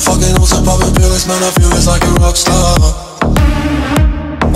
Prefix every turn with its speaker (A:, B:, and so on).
A: fucking hoes and popping pills, man, I feel it's like a rock star.